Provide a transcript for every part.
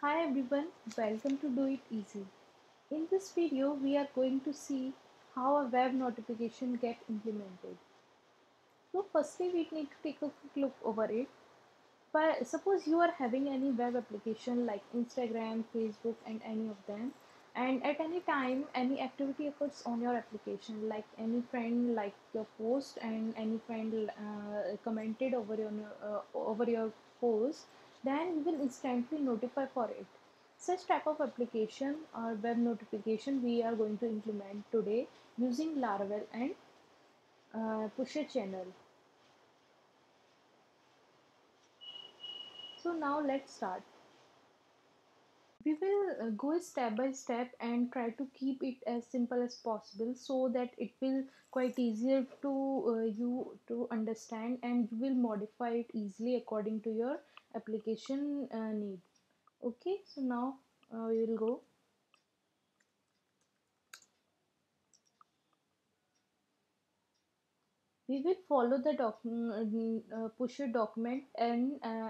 Hi everyone, welcome to Do It Easy. In this video, we are going to see how a web notification get implemented. So firstly, we need to take a quick look over it. But suppose you are having any web application like Instagram, Facebook and any of them and at any time any activity occurs on your application like any friend liked your post and any friend uh, commented over your uh, over your post then you will instantly notify for it. Such type of application or web notification we are going to implement today using laravel and uh, pusher channel. So now let's start. We will uh, go step by step and try to keep it as simple as possible so that it will quite easier to uh, you to understand and you will modify it easily according to your application uh, need. Okay so now uh, we will go. We will follow the document uh, pusher document and uh,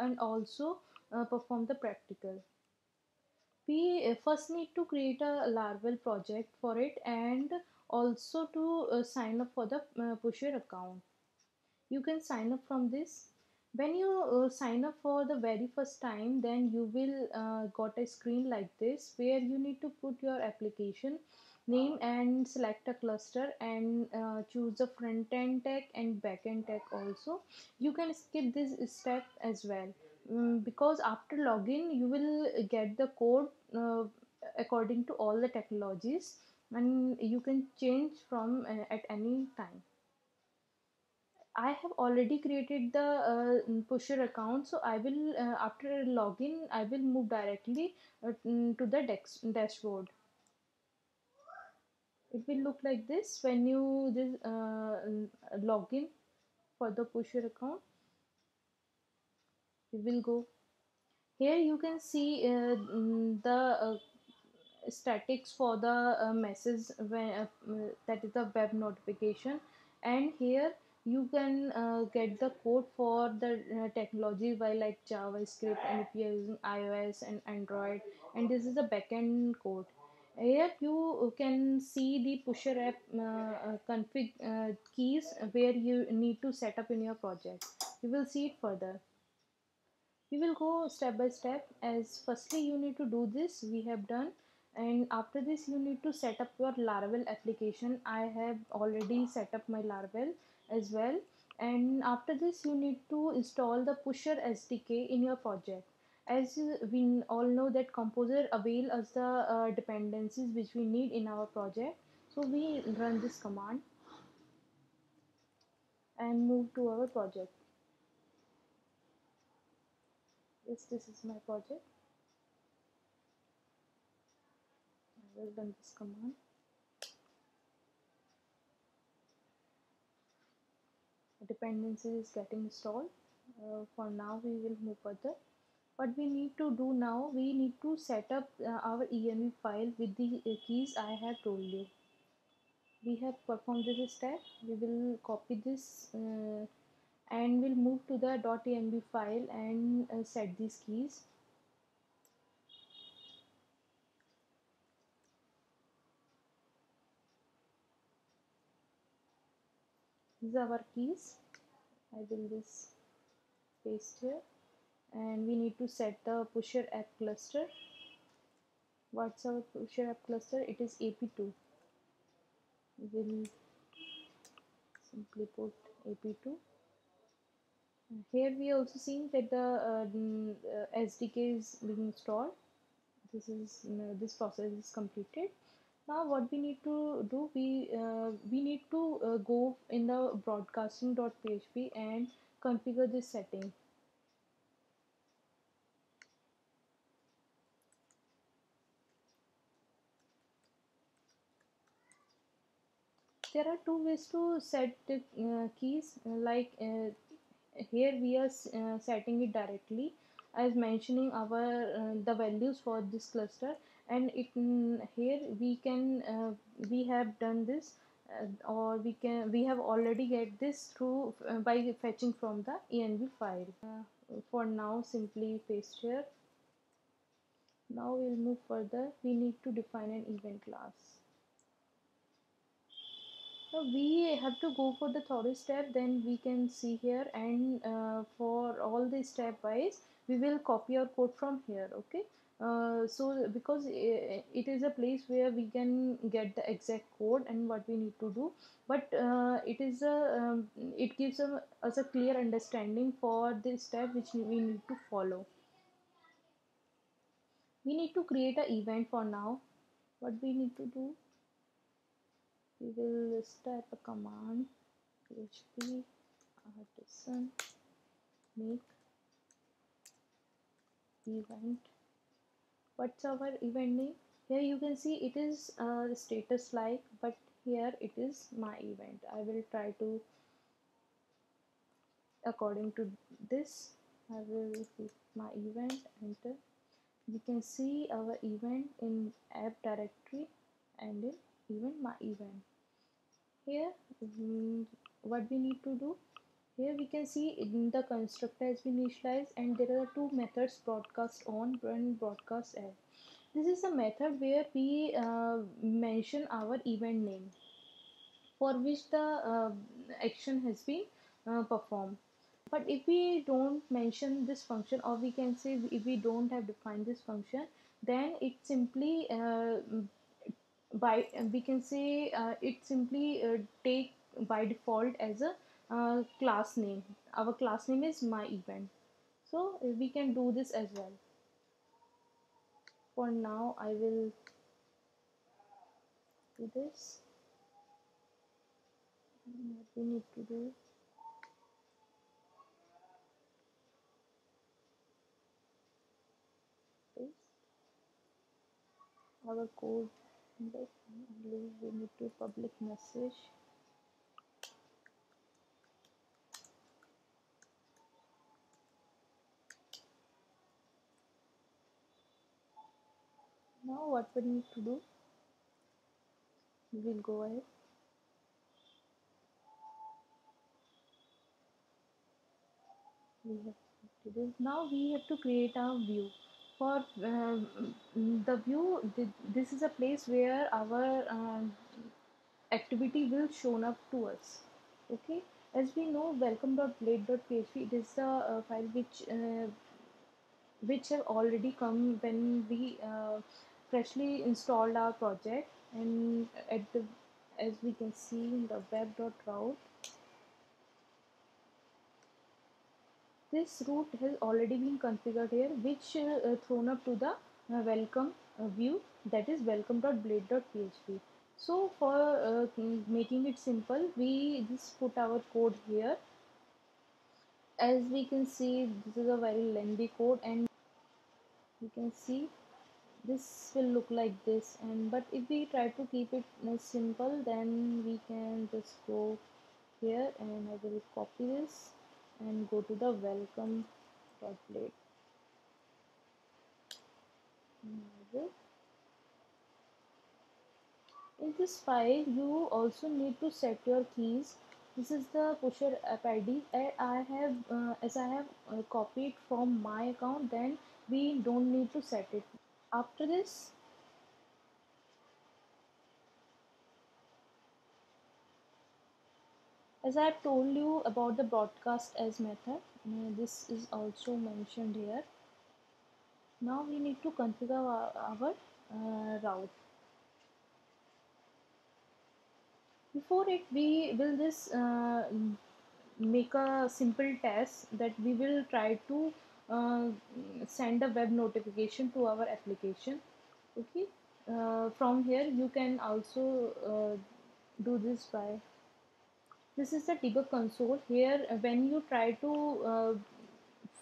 and also uh, perform the practical. We uh, first need to create a Laravel project for it and also to uh, sign up for the uh, pusher account. You can sign up from this when you uh, sign up for the very first time then you will uh, got a screen like this where you need to put your application name and select a cluster and uh, choose the front end tag and back end tag also. You can skip this step as well. Um, because after login you will get the code uh, according to all the technologies and you can change from uh, at any time I have already created the uh, pusher account so I will uh, after login I will move directly uh, to the dashboard. It will look like this when you this uh, login for the pusher account. We will go. Here you can see uh, the uh, statics for the message when that is the web notification. And here you can uh, get the code for the uh, technology by like javascript and if you are using ios and android and this is the backend code. Here you can see the pusher app uh, uh config uh, keys where you need to set up in your project. You will see it further. We will go step by step. As firstly you need to do this. We have done. And after this you need to set up your laravel application. I have already set up my laravel as well. And after this you need to install the pusher sdk in your project. As we all know that composer avail us the uh, dependencies which we need in our project. So we run this command and move to our project. Yes this is my project. I will run this command dependency is getting installed uh, for now we will move further. What we need to do now we need to set up uh, our env file with the uh, keys i have told you. We have performed this step. We will copy this uh, and we'll move to the .env file and uh, set these keys these are our keys. I will just paste here. And we need to set the pusher app cluster. What's our pusher app cluster? It is ap2 we will simply put ap2 here we also seeing that the uh, SDK is being installed. This is uh, this process is completed now what we need to do we uh, we need to uh, go in the broadcasting.php and configure this setting. There are two ways to set the uh, keys like uh, here we are uh, setting it directly. As mentioning our uh, the values for this cluster and it mm, here we can uh, we have done this uh, or we can we have already get this through uh, by fetching from the env file. For now simply paste here. Now we'll move further. We need to define an event class. We have to go for the third step. Then we can see here. And uh, for all the step wise we will copy our code from here okay uh, so because it is a place where we can get the exact code and what we need to do. But uh, it is a um, it gives us a clear understanding for the step which we need to follow. We need to create an event for now. What we need to do? We will type a command. Php artisan make event what's our event name here you can see it is uh, status like but here it is my event. I will try to according to this I will my event enter. You can see our event in app directory and in even my event. Here mm, what we need to do here we can see in the constructor has been initialized and there are two methods broadcast on and broadcast as this is a method where we uh, mention our event name for which the uh, action has been uh, performed. But if we don't mention this function or we can say if we don't have defined this function then it simply uh, by we can say uh, it simply uh, take by default as a class name. Our class name is my event. So we can do this as well. For now I will do this. What we need to do our code. We need to public message now what we need to do. We will go ahead. We have to do now we have to create our view. For uh, the view this is a place where our uh, activity will shown up to us. Okay? As we know welcome.blade.php it is the uh, file which uh, which have already come when we uh, freshly installed our project and at the as we can see in the web.route this route has already been configured here which uh, thrown up to the uh, welcome uh, view that is welcome.blade.php so for uh, making it simple we just put our code here. As we can see this is a very lengthy code and you can see this will look like this and but if we try to keep it simple then we can just go here and I will copy this and go to the welcome template in this file you also need to set your keys. This is the pusher app id i have uh, as i have uh, copied from my account then we don't need to set it after this? As I have told you about the broadcast as method this is also mentioned here. Now we need to configure our, our uh, route. Before it we will just uh, make a simple test that we will try to uh, send a web notification to our application. Okay? Uh, from here you can also uh, do this by this is the debug console. Here when you try to uh,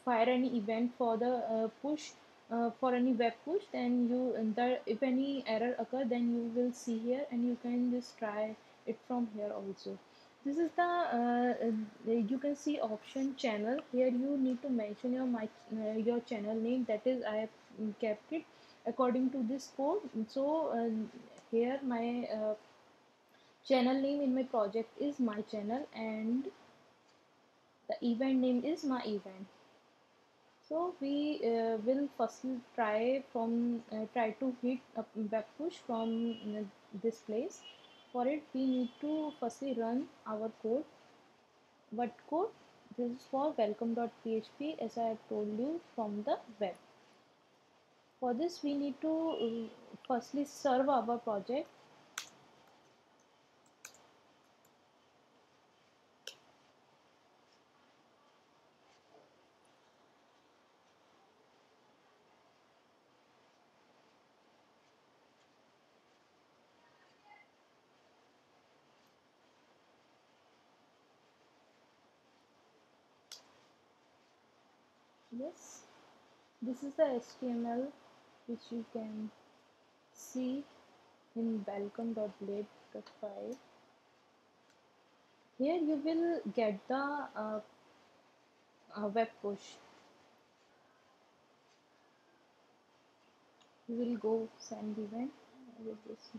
fire any event for the uh, push uh, for any web push then you the if any error occur then you will see here and you can just try it from here also this is the uh, you can see option channel. Here you need to mention your mic uh, your channel name. That is I have kept it according to this code. So here my channel name in my project is my channel and the event name is my event. So we uh, will firstly try from uh, try to hit a web push from uh, this place for it we need to firstly run our code. What code? This is for welcome.php as i have told you from the web. For this we need to uh, firstly serve our project yes. This is the html which you can see in welcome.blade.5 here you will get the uh, uh, web push. You will go send event with this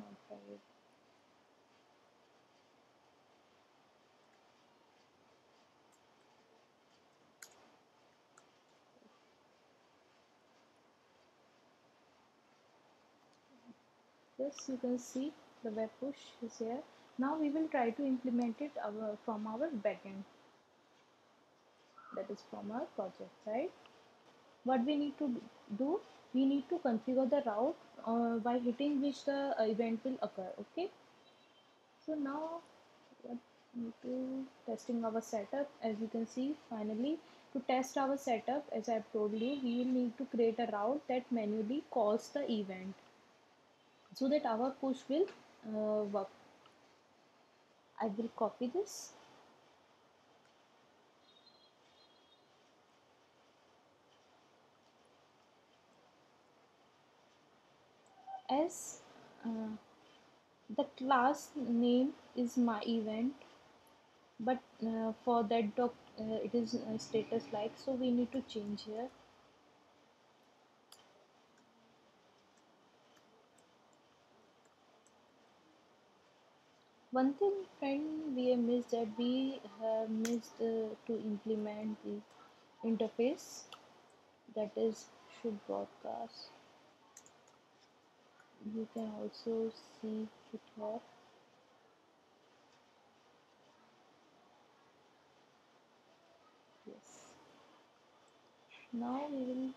yes you can see the web push is here. Now we will try to implement it our, from our backend. That is from our project side what we need to do we need to configure the route uh, by hitting which the uh, event will occur okay? So now what need to testing our setup. As you can see finally to test our setup as I've told you we will need to create a route that manually calls the event so that our push will uh, work. I will copy this. As uh, the class name is my event but uh, for that doc uh, it is uh, status like so we need to change here one thing friend we have missed that we have missed uh, to implement the interface that is should broadcast. You can also see it here yes. Now we will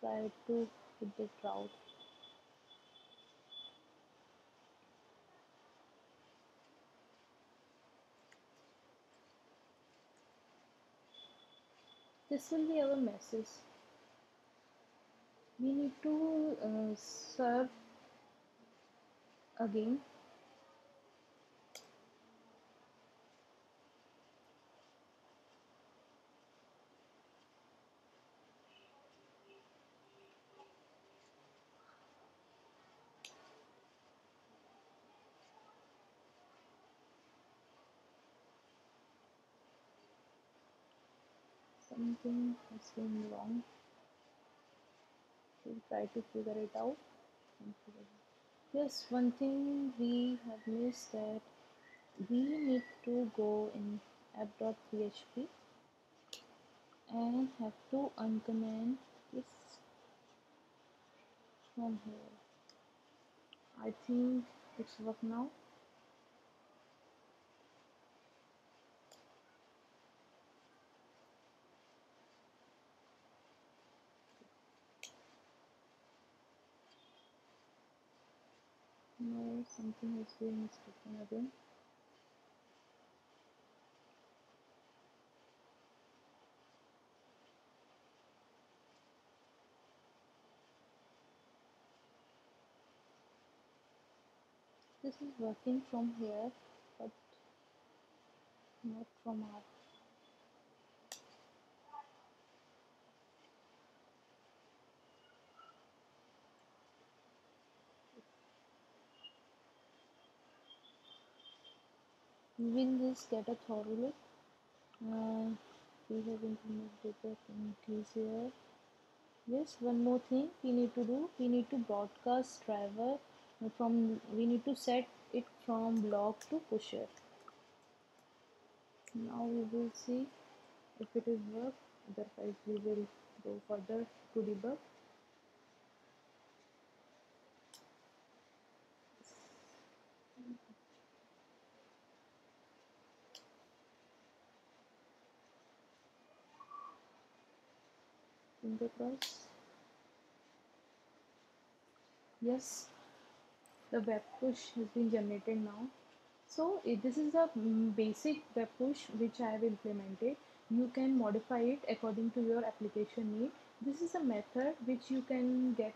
try to put the route this will be our message. We need to uh, serve again something is going wrong. We'll try to figure it out. Yes one thing we have missed that we need to go in app.php and have to uncomment this from here. I think it's work now no something is being mistaken again. This is working from here but not from our we will just get a thorough look uh, we have implemented the keys here yes one more thing we need to do. We need to broadcast driver from we need to set it from log to pusher. Now we will see if it is work. Otherwise we will go further to debug cross yes the web push has been generated now. So this is a mm, basic web push which I have implemented. You can modify it according to your application need. This is a method which you can get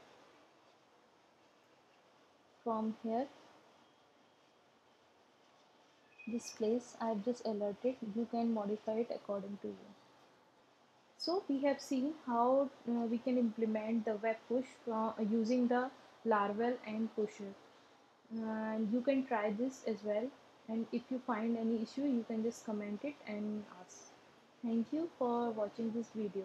from here. This place I have just alerted. You can modify it according to you so we have seen how uh, we can implement the web push uh, using the Laravel and pusher. And you can try this as well. And if you find any issue you can just comment it and ask. Thank you for watching this video